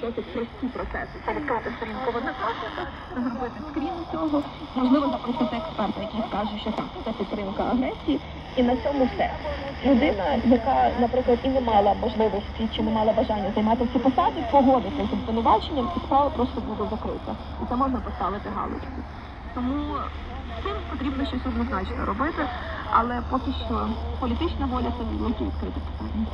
досить прості процеси. Це відкрити сторінку в зробити скрін цього, можливо, запросити експерта, який скаже, що так, це підтримка агресії, і на цьому все. Людина, яка, наприклад, і не мала можливості чи не мала бажання займати ці посади, погодиться з обвинуваченням, і справа просто буде закрита. І це можна поставити галочку. Тому цим потрібно щось однозначно робити, але поки що політична воля це не відкрити питання.